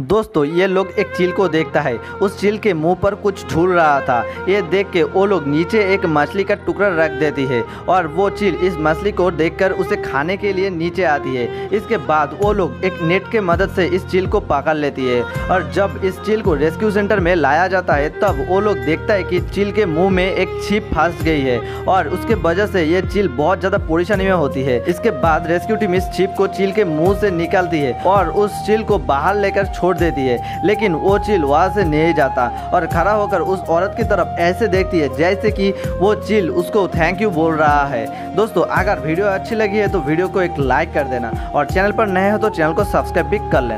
दोस्तों, ये लोग एक चील को देखता है। उस चील के मुँह पर कुछ झूल रहा था। ये देख के वो लोग नीचे एक मछली का टुकड़ा रख देती है और वो चील इस मछली को देखकर उसे खाने के लिए नीचे आती है। इसके बाद वो लोग एक नेट के मदद से इस चील को पकड़ लेती है और जब इस चील को रेस्क्यू सेंटर में लाया जाता है, तब वो लोग देखता है कि चील के मुँह में एक छिप फंस गई है और उसके वजह से ये चील बहुत ज़्यादा परेशानी में होती है। इसके बाद रेस्क्यू टीम इस छिप को चील के मुँह से निकालती है और उस चील को बाहर लेकर छोड़ छोड़ देती है। लेकिन वो चील वहाँ से नहीं जाता और खड़ा होकर उस औरत की तरफ़ ऐसे देखती है जैसे कि वो चील उसको थैंक यू बोल रहा है। दोस्तों, अगर वीडियो अच्छी लगी है तो वीडियो को एक लाइक कर देना और चैनल पर नए हो तो चैनल को सब्सक्राइब भी कर लेना।